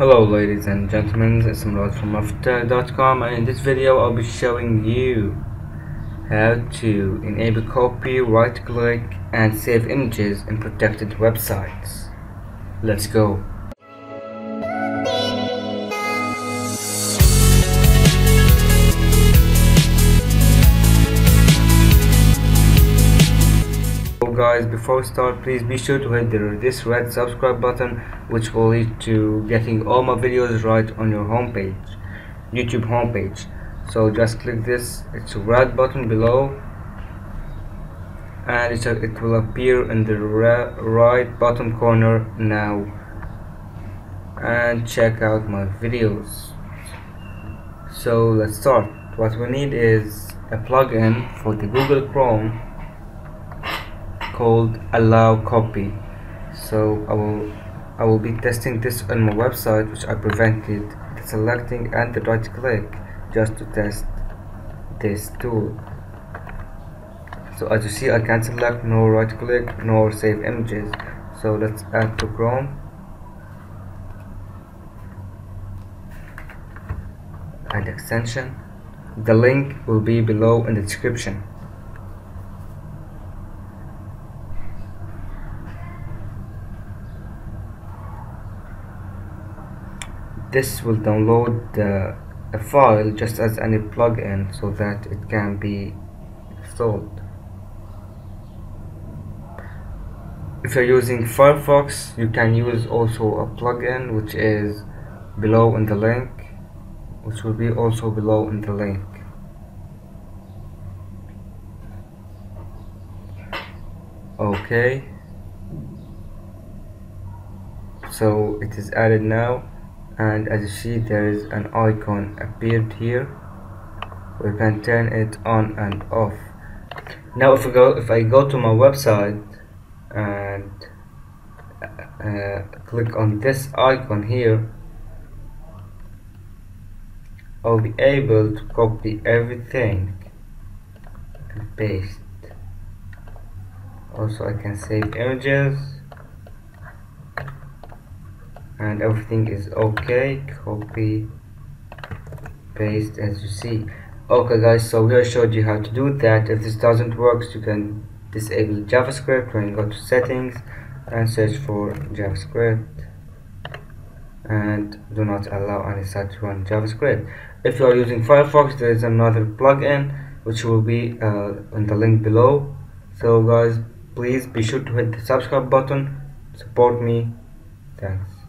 Hello ladies and gentlemen, it's Mrad from After.com and in this video I'll be showing you how to enable copy, right click and save images in protected websites. Let's go. Guys before we start please be sure to hit the, this red subscribe button which will lead to getting all my videos right on your homepage YouTube homepage. So just click this it's a red button below and it, it will appear in the right bottom corner now. And check out my videos. So let's start. What we need is a plugin for the Google Chrome called allow copy. So I will I will be testing this on my website which I prevented the selecting and the right click just to test this tool. So as you see I can select no right click nor save images. So let's add to Chrome. Add extension. The link will be below in the description this will download the, a file just as any plugin so that it can be installed. If you're using Firefox you can use also a plugin which is below in the link which will be also below in the link. Okay. So it is added now and as you see there is an icon appeared here. We can turn it on and off. Now if I go if I go to my website and uh, click on this icon here I'll be able to copy everything and paste. Also I can save images and everything is okay. Copy paste as you see. Okay guys so we showed you how to do that. If this doesn't work you can disable javascript when you go to settings and search for javascript. And do not allow any site to run javascript. If you are using firefox there is another plugin which will be uh, in the link below. So guys please be sure to hit the subscribe button. Support me. Thanks